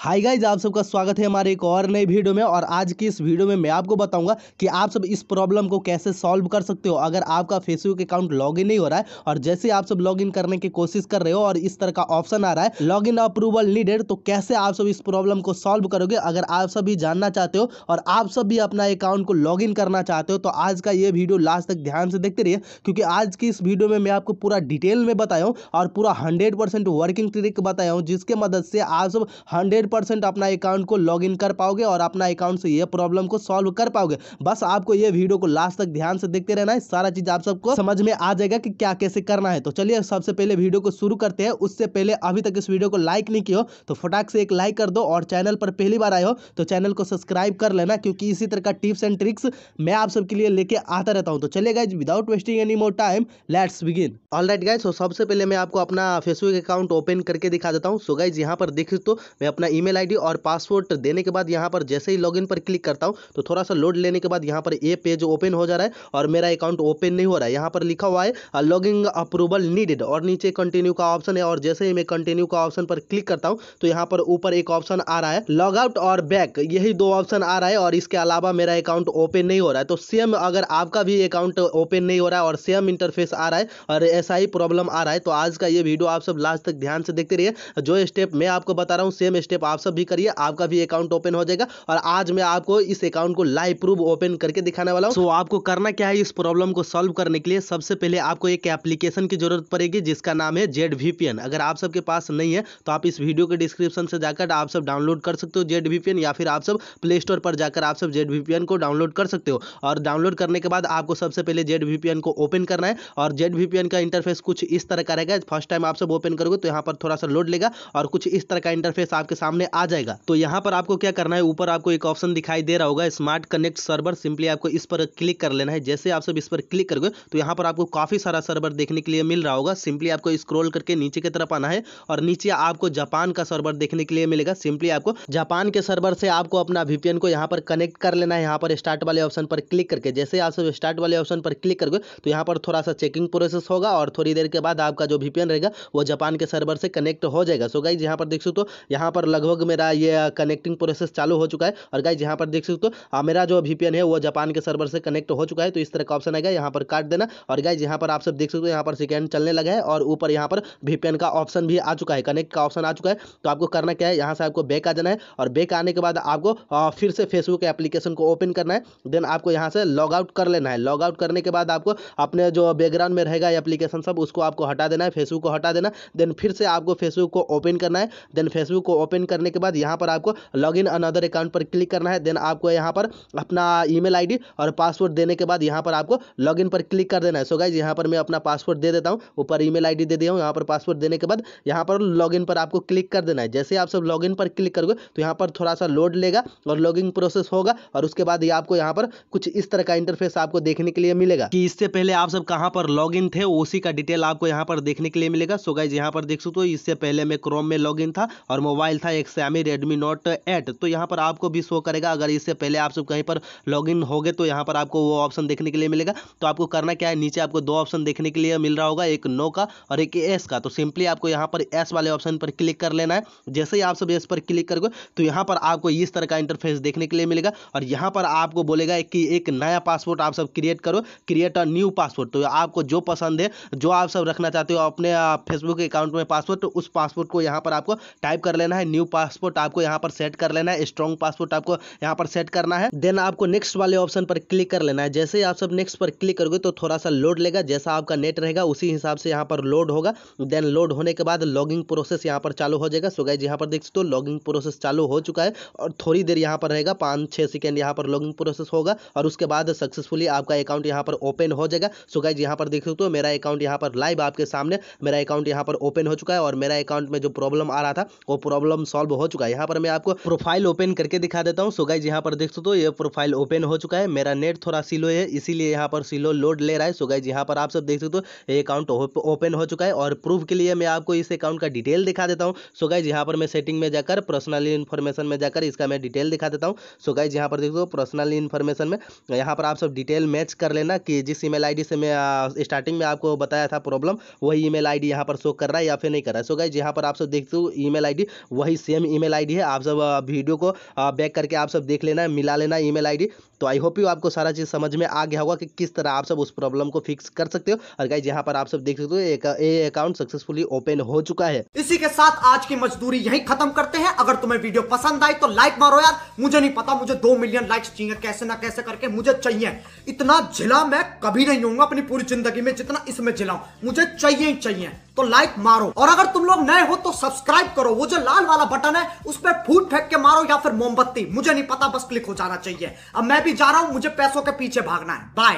हाय guys आप सबका स्वागत है हमारे एक और नई वीडियो में और आज की इस वीडियो में मैं आपको बताऊँगा कि आप सब इस प्रॉब्लम को कैसे सॉल्व कर सकते हो। अगर आपका फेसबुक अकाउंट लॉगिन नहीं हो रहा है और जैसे आप सब लॉगिन करने की कोशिश कर रहे हो और इस तरह का ऑप्शन आ रहा है लॉगिन अप्रूवल नीडेड तो कैसे आप सब इस प्रॉब्लम को सॉल्व करोगे? अगर आप सब भी जानना चाहते हो और आप सब भी अपना अकाउंट को लॉग करना चाहते हो तो आज का ये वीडियो लास्ट तक ध्यान से देखते रहिए, क्योंकि आज की इस वीडियो में मैं आपको पूरा डिटेल में बताया हूँ और पूरा हंड्रेड वर्किंग ट्रिक बताया हूँ, जिसके मदद से आप सब हंड्रेड अपना अकाउंट को लॉग कर पाओगे और अपना अकाउंट से ये प्रॉब्लम को सॉल्व कर पाओगे। बस आपको ये वीडियो को लास्ट तक ध्यान से देखते रहना है। सारा चीज़ आप सबको समझ में आ जाएगा कि क्या कैसे करना है। तो चलिए सबसे पहले वीडियो को शुरू करते हैं। उससे पहले अभी तक इस वीडियो को लाइक नहीं किया तो फटाक से एक लाइक कर दो और चैनल पर पहली बार आए हो तो चैनल को सब्सक्राइब कर लेना क्योंकि इसी तरह का टिप्स एंड ट्रिक्स मैं आप सबके लिए लेके आता रहता हूँ। तो चलिए guys without wasting any more time let's begin all right guys सबसे पहले मैं आपको अपना फेसबुक अकाउंट ओपन करके दिखा देता हूँ। सो गाइज़ यहाँ पर देख तो मैं अपना ईमेल आईडी और पासवर्ड देने के बाद यहाँ पर जैसे ही लॉगिन पर क्लिक करता हूँ तो थोड़ा सा लोड लेने के बाद यहाँ पर ये पेज ओपन हो जा रहा है और मेरा अकाउंट ओपन नहीं हो रहा है। यहाँ पर लिखा हुआ है लॉगिंग अप्रूवल नीडेड और नीचे कंटिन्यू का ऑप्शन है और जैसे ही मैं कंटिन्यू का ऑप्शन पर क्लिक करता हूँ तो यहाँ पर ऊपर एक ऑप्शन आ रहा है, लॉग आउट और बैक यही दो ऑप्शन आ रहा है और इसके अलावा मेरा अकाउंट ओपन नहीं हो रहा है। तो सेम अगर आपका भी अकाउंट ओपन नहीं हो रहा है और सेम इंटरफेस आ रहा है और ऐसा ही प्रॉब्लम आ रहा है तो आज का ये वीडियो आप सब लास्ट तक ध्यान से देखते रहिए। जो स्टेप मैं आपको बता रहा हूँ, सेम स्टेप आप सब भी करिए, आपका भी अकाउंट ओपन हो जाएगा और आज मैं आपको इस अकाउंट को लाइव प्रूफ ओपन करके दिखाने वाला हूँ। तो आपको करना क्या है इस प्रॉब्लम को सॉल्व करने के लिए? सबसे पहले आपको एक एप्लीकेशन की ज़रूरत पड़ेगी, जिसका नाम है जेड अगर आप सबके पास नहीं है तो आप इस वीडियो के डिस्क्रिप्शन से जाकर आप सब डाउनलोड कर सकते हो जेडवीपीएन या फिर आप सब प्ले स्टोर पर जाकर आप सब जेडवीपीएन को डाउनलोड कर सकते हो। और डाउनलोड करने के बाद आपको सबसे पहले जेडवीपीएन को ओपन करना है और जेडवीपीएन का इंटरफेस कुछ इस तरह का रहेगा। फ़र्स्ट टाइम आप सब ओपन करोगे तो यहाँ पर थोड़ा सा लोड लेगा और कुछ इस तरह का इंटरफेस आपके सामने आ जाएगा। तो यहाँ पर आपको क्या करना है? ऊपर आपको एक ऑप्शन दिखाई दे रहा होगा, स्मार्ट कनेक्ट सर्वर। सिंपली आपको इस पर क्लिक कर लेना है। जैसे आप सब इस पर क्लिक करोगे तो यहाँ पर आपको काफ़ी सारा सर्वर देखने के लिए मिल रहा होगा। सिंपली आपको स्क्रॉल करके नीचे की तरफ़ आना है और नीचे आपको जापान का सर्वर देखने के लिए मिलेगा। सिंपली आपको जापान के सर्वर से आपको अपना वीपीएन को यहाँ पर कनेक्ट कर लेना है। यहाँ पर स्टार्ट वाले ऑप्शन पर क्लिक करके, जैसे आप सब स्टार्ट वाले ऑप्शन पर क्लिक करोगे तो यहाँ पर थोड़ा सा चेकिंग प्रोसेस होगा और थोड़ी देर के बाद आपका जो वीपीएन रहेगा, वो जापान के सर्वर से कनेक्ट हो जाएगा। सो गाइज़ यहाँ पर देख सकते हो, यहाँ पर लगभग मेरा ये कनेक्टिंग प्रोसेस चालू हो चुका है। और गाइज़ यहाँ पर देख सकते हो मेरा जो वीपीएन है, वो जापान के सर्वर से कनेक्ट हो चुका है तो इस तरह का ऑप्शन आएगा। यहाँ पर काट देना। और गाइज़ यहाँ पर आप सब देख सकते हो, यहाँ पर सेकेंड चलने लगा है और ऊपर यहाँ पर वीपीएन का ऑप्शन भी आ चुका है कनेक्ट का ऑप्शन आ चुका है। तो आपको करना क्या है, यहाँ से आपको बैक आ जाना है और बैक आने के बाद आपको फिर से फेसबुक एप्लीकेशन को ओपन करना है। देन आपको यहाँ से लॉग आउट कर लेना है। लॉग आउट करने के बाद आपको अपने जो बैकग्राउंड में रहेगा एप्लीकेशन सब, उसको आपको हटा देना है फेसबुक को हटा देना। देन फिर से आपको फेसबुक को ओपन करना है। देन फेसबुक को ओपन करने के बाद यहाँ पर आपको लॉग इन अनदर अकाउंट पर क्लिक करना है देन आपको यहाँ पर अपना ईमेल आईडी और पासवर्ड देने के बाद यहाँ पर आपको लॉगिन पर क्लिक कर देना है सो गाइज़ यहाँ पर मैं अपना पासवर्ड दे देता हूँ ऊपर ईमेल आईडी दे दिया हूँ यहाँ पर पासवर्ड देने के बाद यहाँ पर लॉगिन पर आपको क्लिक कर देना है जैसे आप सब लॉगिन पर क्लिक करोगे तो यहाँ पर थोड़ा सा लोड लेगा और लॉगिंग प्रोसेस होगा और उसके बाद ये आपको यहाँ पर कुछ इस तरह का इंटरफेस आपको देखने के लिए मिलेगा कि इससे पहले आप सब कहाँ पर लॉग थे उसी का डिटेल आपको यहाँ पर देखने के लिए मिलेगा सो गाइज़ यहाँ पर देख सकते हो इससे पहले मैं क्रोम में लॉग था और मोबाइल था एक सैमी रेडमी नोट एट तो यहाँ पर आपको भी शो करेगा। अगर इससे पहले आप सब कहीं पर लॉगिन हो गए तो यहाँ पर आपको वो ऑप्शन देखने के लिए मिलेगा। तो आपको करना क्या है? नीचे आपको दो ऑप्शन देखने के लिए मिल रहा होगा, एक नो का और एक एस का। तो सिंपली आपको यहाँ पर एस वाले ऑप्शन पर क्लिक कर लेना है। जैसे ही आप सब एस पर क्लिक करोगे तो यहाँ पर आपको इस तरह का इंटरफेस देखने के लिए मिलेगा। और यहाँ पर आपको बोलेगा कि एक नया पासपोर्ट आप सब क्रिएट करो क्रिएट अ न्यू पासपोर्ट तो आपको जो पसंद है, जो आप सब रखना चाहते हो अपने फेसबुक अकाउंट में पासपोर्ट तो उस पासपोर्ट को यहाँ पर आपको टाइप कर लेना है न्यू पासपोर्ट आपको यहाँ पर सेट कर लेना है स्ट्रॉन्ग पासपोर्ट आपको यहाँ पर सेट करना है देन आपको नेक्स्ट वाले ऑप्शन पर क्लिक कर लेना है जैसे ही आप सब नेक्स्ट पर क्लिक करोगे तो थोड़ा सा लोड लेगा जैसा आपका नेट रहेगा उसी हिसाब से यहाँ पर लोड होगा देन लोड होने के बाद लॉगिंग प्रोसेस यहाँ पर चालू हो जाएगा सो गाइज़ यहाँ पर देख सकते हो लॉगिंग प्रोसेस चालू हो चुका है और थोड़ी देर यहाँ पर रहेगा पाँच छः सेकेंड यहाँ पर लॉगिंग प्रोसेस होगा और उसके बाद सक्सेसफुली आपका अकाउंट यहाँ पर ओपन हो जाएगा सो गाइज़ यहाँ पर देख सकते हो मेरा अकाउंट यहाँ पर लाइव आपके सामने मेरा अकाउंट यहाँ पर ओपन हो चुका है और मेरा अकाउंट में जो प्रॉब्लम आ रहा था वो प्रॉब्लम सॉल्व हो चुका है। यहाँ पर मैं आपको प्रोफ़ाइल ओपन करके दिखा देता हूँ। सो यहाँ पर देख सकते हो, ये प्रोफ़ाइल ओपन हो चुका है। मेरा नेट थोड़ा सिलो है, इसीलिए यहाँ पर सिलो लोड ले रहा है। सो यहाँ पर आप सब देख सकते हो, ये अकाउंट ओपन हो चुका है। और प्रूफ के लिए मैं आपको इस अकाउंट का डिटेल दिखा देता हूँ। सो यहाँ पर मैं सेटिंग में जाकर पर्सनल इन्फॉर्मेशन में जाकर इसका मैं डिटेल दिखा देता हूँ। सो यहाँ पर देख दो पर्सनल इन्फॉर्मेशन में यहाँ पर आप सब डिटेल मैच कर लेना कि जिस ईमेल आईडी से मैं स्टार्टिंग में आपको बताया था प्रॉब्लम वही ईमेल आईडी यहाँ पर शो कर रहा है या फिर नहीं कर रहा है। सो गाइज़ यहाँ पर आप सब देखते हो ईमेल आईडी वही सेम ईमेल आईडी है, आप सब वीडियो को बैक करके आप सब देख लेना, मिला लेना ईमेल आईडी तो आई होप यू आपको सारा चीज़ समझ में आ गया होगा कि किस तरह आप सब उस प्रॉब्लम को फिक्स कर सकते हो। और गाइज़ यहाँ पर आप सब देख सकते हो, एक अकाउंट सक्सेसफुली ओपन हो चुका है। इसी के साथ आज की मजदूरी यही खत्म करते हैं। अगर तुम्हें वीडियो पसंद आई तो लाइक मारो यार। मुझे नहीं पता, मुझे दो मिलियन लाइक्स चाहिए, कैसे ना कैसे करके मुझे चाहिए। इतना झिला मैं कभी नहीं हूँ अपनी पूरी ज़िंदगी में जितना इसमें झिलाऊं मुझे चाहिए ही चाहिए। तो लाइक मारो। और अगर तुम लोग नए हो तो सब्सक्राइब करो। वो जो लाल वाला बटन है, उस पर फूट फेंक के मारो या फिर मोमबत्ती। मुझे नहीं पता, बस क्लिक हो जाना चाहिए। अब मैं भी जा रहा हूँ, मुझे पैसों के पीछे भागना है। बाय